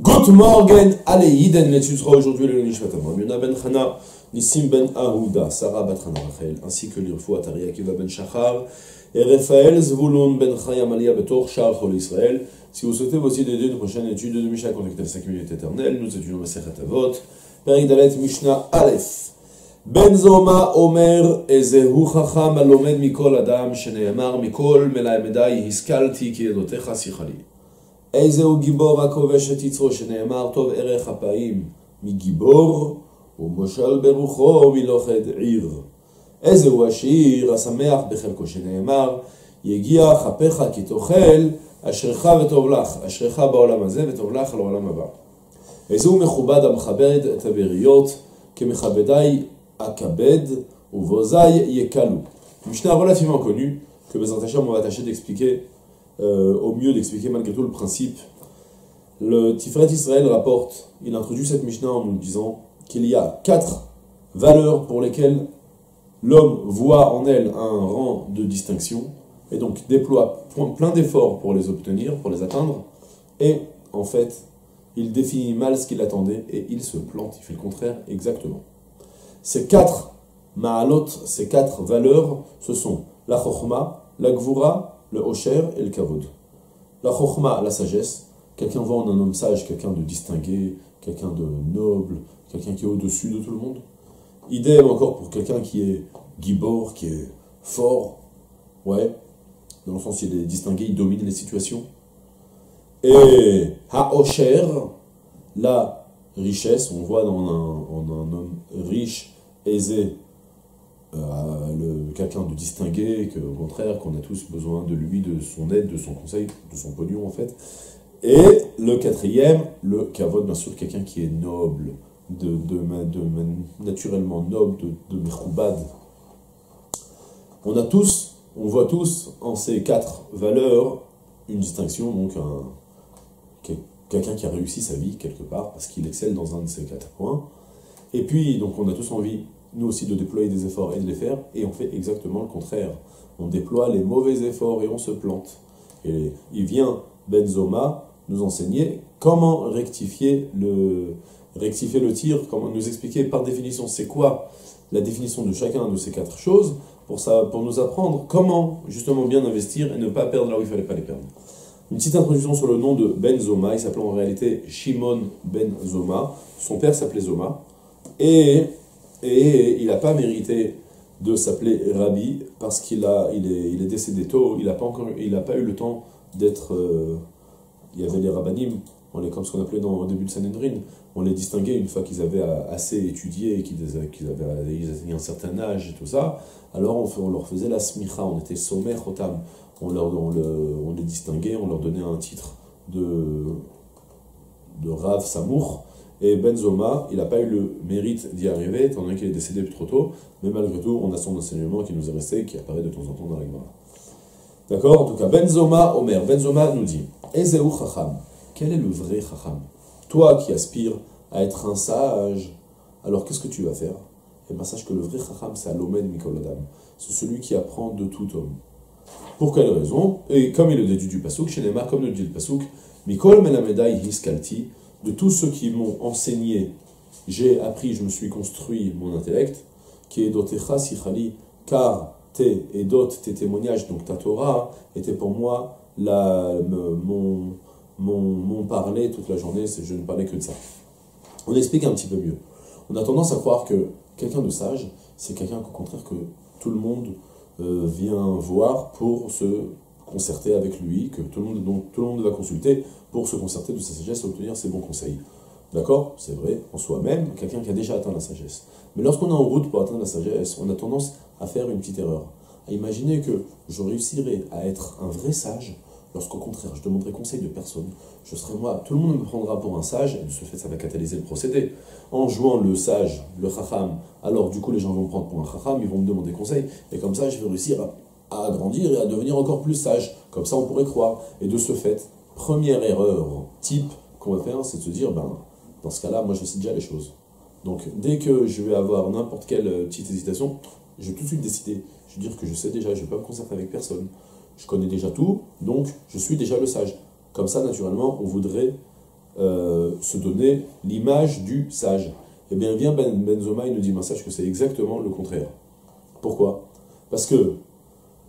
Good morning, allez, Yiden, l'étudiera aujourd'hui le Nishmat Amram. Yona ben Chana, Nissim ben Aouda, Sarah bat Chana Rachel, ainsi que l'Irfou Atari Akiva ben Shachar, et Raphaël Zvulun ben Chayam Aliyah Betor, Shar Chol Israël. Si vous souhaitez aussi d'aider une prochaine étude de Mishnah contactez la 5 minutes éternelles, nous étudions Masechet Avot, Perik Dalet Mishnah Aleph. Ben Zoma Omer, Ezehu Chacham Alomed Mikol Adam, Sheneemar Mikol Melaemedai Hiskalti Ki Edotecha Sichali. איזהו גיבור הכובש את יצרו, שנאמר טוב ערך אפיים מגיבור, ומשל ברוחו מלוכד עיר. איזהו השיר השמח בחלקו, שנאמר יגיע כפיך כי תאכל, אשריך וטוב לך, אשריך בעולם הזה וטוב לך לעולם הבא. איזהו מכובד המכבד את הבריות, כמכבדי אכבד ובוזי יקלו. משנה relativement connue, que Bezrat Hashem on va tâcher euh, au mieux d'expliquer malgré tout le principe. Le Tiferet Israël rapporte, il introduit cette Mishnah en nous disant qu'il y a quatre valeurs pour lesquelles l'homme voit en elle un rang de distinction et donc déploie plein d'efforts pour les obtenir, pour les atteindre, et en fait, il définit mal ce qu'il attendait et il se plante, il fait le contraire exactement. Ces quatre ma'alot, ces quatre valeurs, ce sont la chokhma, la gvura, le Hosher et le Kavod. La Chokhma, la sagesse, quelqu'un voit en un homme sage, quelqu'un de distingué, quelqu'un de noble, quelqu'un qui est au-dessus de tout le monde. Idem encore pour quelqu'un qui est gibor, qui est fort, ouais, dans le sens il est distingué, il domine les situations. Et Ha-Osher, la richesse, on voit dans un, un homme riche, aisé, euh, quelqu'un de distingué, que, au contraire, qu'on a tous besoin de lui, de son aide, de son conseil, de son pognon en fait. Et le quatrième, le kavod, bien sûr, quelqu'un qui est noble, de, de, de, naturellement noble, de, de On a tous, on voit tous en ces quatre valeurs une distinction, donc un, quelqu'un qui a réussi sa vie quelque part parce qu'il excelle dans un de ces quatre points. Et puis, donc, on a tous envie nous aussi de déployer des efforts et de les faire, et on fait exactement le contraire. On déploie les mauvais efforts et on se plante. Et il vient Benzoma nous enseigner comment rectifier le, rectifier le tir, comment nous expliquer par définition c'est quoi la définition de chacun de ces quatre choses, pour, ça, pour nous apprendre comment justement bien investir et ne pas perdre là où il ne fallait pas les perdre. Une petite introduction sur le nom de Benzoma, il s'appelait en réalité Shimon Benzoma, son père s'appelait Zoma, et et il n'a pas mérité de s'appeler Rabbi parce qu'il a, il est, il est décédé tôt, il n'a pas, encore, il pas eu le temps d'être... Euh, il y avait les rabbinim, on les, comme ce qu'on appelait dans, au début de Sanhedrin, on les distinguait une fois qu'ils avaient assez étudié, qu'ils qu'ils avaient, un certain âge et tout ça, alors on, on leur faisait la smicha, on était sommet rotam, on, leur, on, le, on les distinguait, on leur donnait un titre de, de Rav Samour, et Benzoma, il n'a pas eu le mérite d'y arriver, étant donné qu'il est décédé trop tôt, mais malgré tout, on a son enseignement qui nous est resté, qui apparaît de temps en temps dans la Gemara. D'accord? En tout cas, Benzoma Omer. Benzoma nous dit Ezeu Chacham. Quel est le vrai Chacham? Toi qui aspires à être un sage, alors qu'est-ce que tu vas faire? Eh bien, sache que le vrai Chacham, c'est Alomen Mikol Adam. C'est celui qui apprend de tout homme. Pour quelle raison? Et comme il le déduit du Pasuk, chez comme le dit le Pasuk, Mikol Melamedai Hiskalti de tous ceux qui m'ont enseigné, j'ai appris, je me suis construit mon intellect, qui est dotecha sichali, car tes et d'autres, tes témoignages, donc ta Torah, était pour moi mon, mon, mon parler toute la journée, je ne parlais que de ça. On explique un petit peu mieux. On a tendance à croire que quelqu'un de sage, c'est quelqu'un au contraire que tout le monde euh, vient voir pour se concerter avec lui, que tout le monde, tout le monde va consulter pour se concerter de sa sagesse et obtenir ses bons conseils. D'accord? C'est vrai, en soi-même, quelqu'un qui a déjà atteint la sagesse. Mais lorsqu'on est en route pour atteindre la sagesse, on a tendance à faire une petite erreur. À imaginer que je réussirai à être un vrai sage, lorsqu'au contraire, je demanderai conseil de personne. Je serai moi, tout le monde me prendra pour un sage, et de ce fait, ça va catalyser le procédé. En jouant le sage, le chacham, alors du coup, les gens vont me prendre pour un chacham, ils vont me demander conseil, et comme ça, je vais réussir à, à grandir et à devenir encore plus sage. Comme ça, on pourrait croire. Et de ce fait, première erreur type qu'on va faire, c'est de se dire, ben, dans ce cas-là, moi je sais déjà les choses. Donc dès que je vais avoir n'importe quelle euh, petite hésitation, je vais tout de suite décider. Je vais dire que je sais déjà, je ne vais pas me concerter avec personne. Je connais déjà tout, donc je suis déjà le sage. Comme ça, naturellement, on voudrait euh, se donner l'image du sage. Eh bien, vient Ben Benzoma, il nous dit, sache que c'est exactement le contraire. Pourquoi? Parce que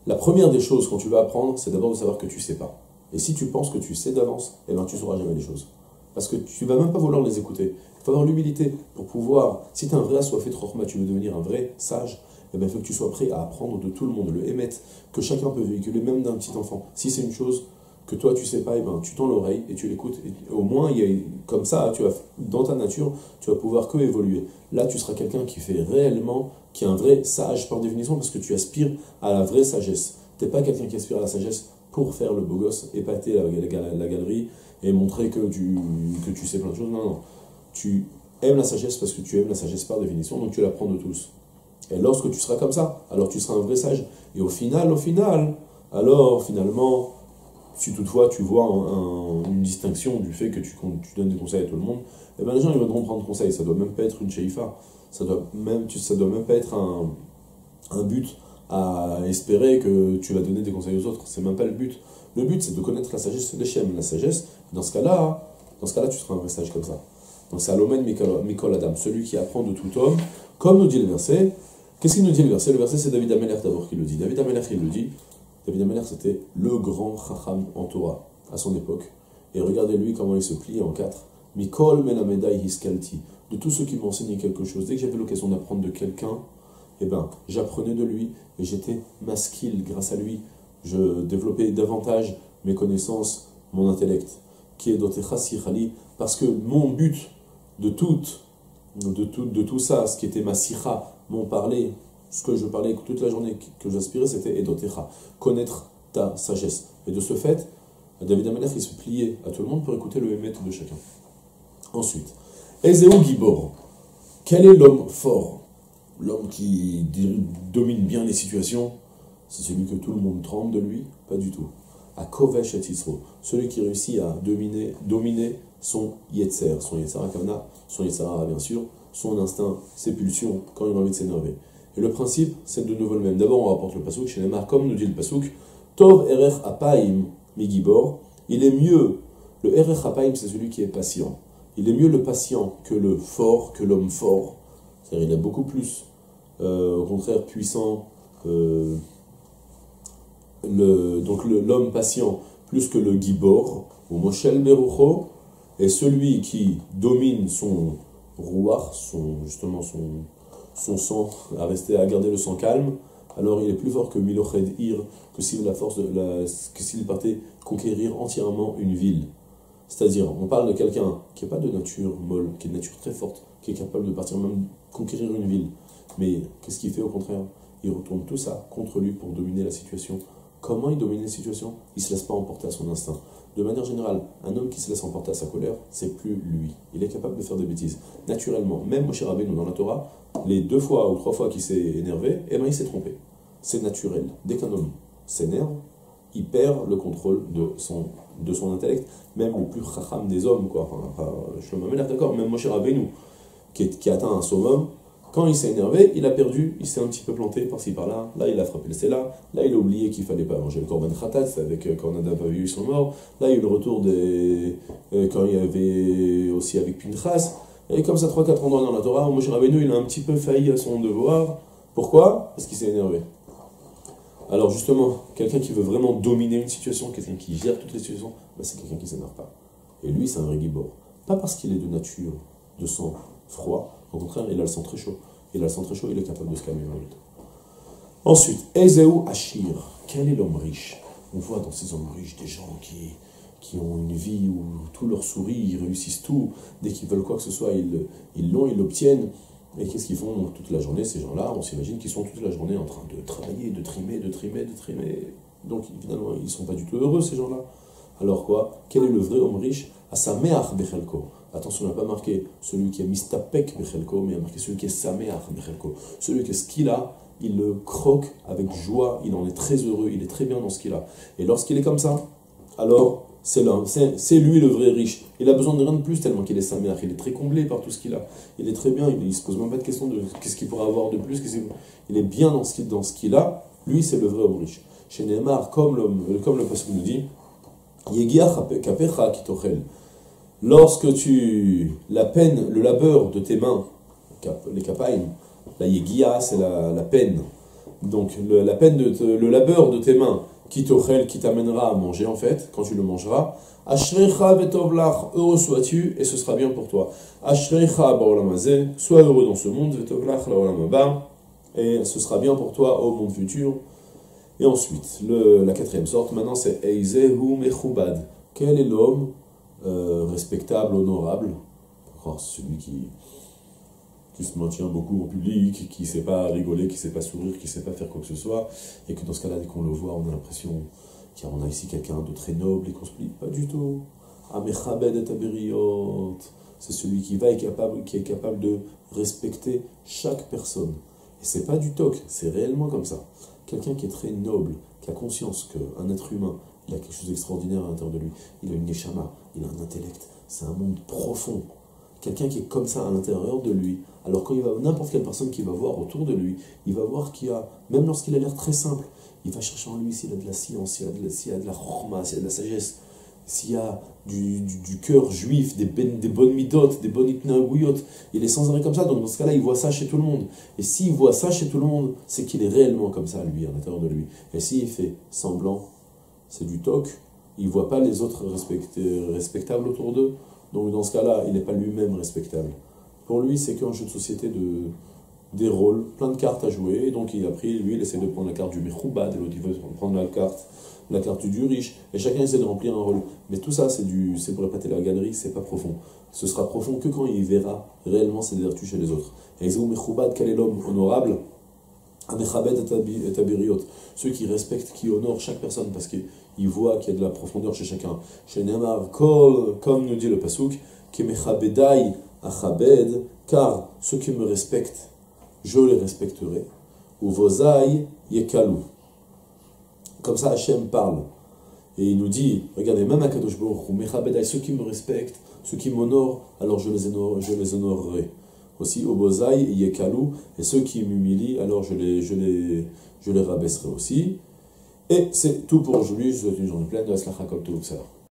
la première des choses quand tu vas apprendre, c'est d'abord de savoir que tu ne sais pas. Et si tu penses que tu sais d'avance, eh bien, tu ne sauras jamais les choses. Parce que tu vas même pas vouloir les écouter. Il faut avoir l'humilité pour pouvoir, si tu es un vrai assoiffé de tu veux devenir un vrai sage, eh bien, il faut que tu sois prêt à apprendre de tout le monde, le émettre, que chacun peut véhiculer, même d'un petit enfant. Si c'est une chose que toi tu sais pas, eh ben, tu tends l'oreille et tu l'écoutes. Et au moins, il y a, comme ça, tu vas, dans ta nature, tu vas pouvoir que évoluer. Là, tu seras quelqu'un qui fait réellement, qui est un vrai sage par définition, parce que tu aspires à la vraie sagesse. Tu n'es pas quelqu'un qui aspire à la sagesse pour faire le beau gosse, épater la, la, galerie et montrer que tu, que tu sais plein de choses. Non, non. Tu aimes la sagesse parce que tu aimes la sagesse par définition, donc tu la prends de tous. Et lorsque tu seras comme ça, alors tu seras un vrai sage. Et au final, au final, alors finalement, si toutefois tu vois une distinction du fait que tu, donnes des conseils à tout le monde, eh ben les gens ils vont prendre conseil. Ça doit même pas être une sheifa. Ça doit même, ça doit même pas être un, but à espérer que tu vas donner des conseils aux autres. C'est même pas le but. Le but, c'est de connaître la sagesse de Shem. La sagesse, dans ce cas-là, dans ce cas-là, tu seras un vrai sage comme ça. Donc c'est Alomen Mikol Adam, celui qui apprend de tout homme, comme nous dit le verset. Qu'est-ce qu'il nous dit le verset? Le verset, c'est David Ameler d'abord qui le dit. David Ameler, il le dit. David c'était le grand Chacham en Torah à son époque. Et regardez-lui comment il se plie en quatre. Mikol Hiskalti. De tous ceux qui enseigné quelque chose, dès que j'avais l'occasion d'apprendre de quelqu'un, eh ben, j'apprenais de lui et j'étais masquille grâce à lui. Je développais davantage mes connaissances, mon intellect. Qui est parce que mon but de tout, de tout, de tout ça, ce qui était ma sira, mon parler, ce que je parlais toute la journée, que j'aspirais, c'était Edotecha, connaître ta sagesse. Et de ce fait, David Amalek, il se pliait à tout le monde pour écouter le émettre de chacun. Ensuite, Ezeu Gibor. Quel est l'homme fort? L'homme qui domine bien les situations C'est celui que tout le monde tremble de lui? Pas du tout. À Kovesh et Isro, celui qui réussit à dominer, dominer son Yetzer, son Yetzer Akana, son Yetzer bien sûr, son instinct, ses pulsions, quand il a envie de s'énerver. Et le principe, c'est de nouveau le même. D'abord, on rapporte le pasouk chez les comme nous dit le pasouk, Tov Erer Apaim Migibor, il est mieux, le Erer Apaim, c'est celui qui est patient. Il est mieux le patient que le fort, que l'homme fort. C'est-à-dire, il est beaucoup plus, euh, au contraire, puissant. Le, donc, l'homme patient, plus que le Gibor, ou Moshel Berucho, est celui qui domine son rouar, son, justement son, son sang, à rester, à garder le sang calme, alors il est plus fort que Miloched Ir, que s'il la de la, que s'il partait conquérir entièrement une ville. C'est-à-dire, on parle de quelqu'un qui n'est pas de nature molle, qui est de nature très forte, qui est capable de partir même conquérir une ville. Mais qu'est-ce qu'il fait au contraire? Il retourne tout ça contre lui pour dominer la situation. Comment il domine la situation Il ne se laisse pas emporter à son instinct. De manière générale, un homme qui se laisse emporter à sa colère, c'est plus lui. Il est capable de faire des bêtises. Naturellement, même Moshe Rabbeinu dans la Torah, les deux fois ou trois fois qu'il s'est énervé, eh ben, il s'est trompé. C'est naturel. Dès qu'un homme s'énerve, il perd le contrôle de son, de son intellect. Même le plus chacham des hommes. Enfin, je d'accord, même Moshe Rabbeinu, qui, qui atteint un summum, quand il s'est énervé, il a perdu, il s'est un petit peu planté par-ci par-là. Là, il a frappé le là. Là, il a oublié qu'il fallait pas manger le korban khatat, avec euh, quand Nadav avait eu son mort. Là, il y a eu le retour des. Euh, quand il y avait aussi avec Pinchas. Et comme ça, 3-4 endroits dans la Torah, Moshe Rabbeinu, il a un petit peu failli à son devoir. Pourquoi? Parce qu'il s'est énervé. Alors justement, quelqu'un qui veut vraiment dominer une situation, quelqu'un qui gère toutes les situations, bah, c'est quelqu'un qui ne s'énerve pas. Et lui, c'est un vrai. Pas parce qu'il est de nature, de sang froid, au contraire, il a le sang très chaud. Il a le sang très chaud, il est capable de se calmer minute. Ensuite, Ezeu Ashir. Quel est l'homme riche? On voit dans ces hommes riches des gens qui, qui ont une vie où tout leur sourit, ils réussissent tout. Dès qu'ils veulent quoi que ce soit, ils l'ont, ils l'obtiennent. Et qu'est-ce qu'ils font toute la journée, ces gens-là? On s'imagine qu'ils sont toute la journée en train de travailler, de trimer, de trimer, de trimer. Donc finalement, ils ne sont pas du tout heureux, ces gens-là. Alors quoi? Quel est le vrai homme riche? À sa mère Bechelko. Attention, on n'a pas marqué celui qui est mistapek bechelko, mais il a marqué celui qui est sameach bechelko. Celui qui est ce qu'il a, il le croque avec joie, il en est très heureux, il est très bien dans ce qu'il a. Et lorsqu'il est comme ça, alors c'est lui le vrai riche. Il a besoin de rien de plus tellement qu'il est sameach, il est très comblé par tout ce qu'il a. Il est très bien, il ne se pose même pas de question de qu'est-ce qu'il pourrait avoir de plus. Il est bien dans ce qu'il a, lui c'est le vrai homme riche. Chez Neymar, comme, comme le passage nous dit. Lorsque tu. La peine, le labeur de tes mains, les kapaim, la yegia, c'est la, peine. Donc, le, la peine de le labeur de tes mains, qui qui t'amènera à manger en fait, quand tu le mangeras. Ashrecha vetovlach, heureux sois-tu, et ce sera bien pour toi. Ashrecha baolamazé, sois heureux dans ce monde, vetovlach laolamaba, et ce sera bien pour toi au monde futur. Et ensuite, la quatrième sorte, maintenant c'est Eizehu Mechubad. Quel est l'homme euh, respectable, honorable? Celui qui, qui se maintient beaucoup en public, qui ne sait pas rigoler, qui ne sait pas sourire, qui ne sait pas faire quoi que ce soit, et que dans ce cas-là, dès qu'on le voit, on a l'impression qu'on a ici quelqu'un de très noble et qu'on se dit pas du tout. Amechabed et Aberiot. C'est celui qui va et capable, qui est capable de respecter chaque personne. Et c'est pas du toc, c'est réellement comme ça. Quelqu'un qui est très noble, qui a conscience qu'un être humain, il a quelque chose d'extraordinaire à l'intérieur de lui. Il a une neshama, il a un intellect. C'est un monde profond. Quelqu'un qui est comme ça à l'intérieur de lui. Alors quand il va, n'importe quelle personne qui va voir autour de lui, il va voir qu'il a, même lorsqu'il a l'air très simple, il va chercher en lui s'il a de la science, s'il a de la, s'il a de la s'il a de la sagesse, s'il y a du, du, cœur juif, des, ben, des bonnes midotes, des bonnes itnagouyot, il est sans arrêt comme ça, donc dans ce cas-là, il voit ça chez tout le monde. Et s'il voit ça chez tout le monde, c'est qu'il est réellement comme ça, lui, à l'intérieur de lui. Et s'il fait semblant, c'est du toc, il ne voit pas les autres respectables autour d'eux, donc dans ce cas-là, il n'est pas lui-même respectable. Pour lui, c'est qu'un jeu de société de, des rôles, plein de cartes à jouer, et donc il a pris, lui, il essaie de prendre la carte du Mechoubad, et l'autre il veut prendre la carte la carte du riche, et chacun essaie de remplir un rôle. Mais tout ça, c'est du, c'est pour répéter la galerie, c'est pas profond. Ce sera profond que quand il verra réellement ses vertus chez les autres. Et quel est l'homme honorable? Ceux qui respectent, qui honorent chaque personne parce qu'ils voient qu'il y a de la profondeur chez chacun. Chez Neymar, comme nous dit le Pasuk, car ceux qui me respectent, je les respecterai. Ou vosai yekalu. Comme ça, Hachem parle. Et il nous dit, regardez, même à Kadosh Baruch ceux qui me respectent, ceux qui m'honorent, alors je les, je les honorerai. Aussi, Obozai, Yekalu, et ceux qui m'humilient, alors je les, je, les, je les rabaisserai aussi. Et c'est tout pour aujourd'hui. Je vous souhaite une journée pleine de Aslacha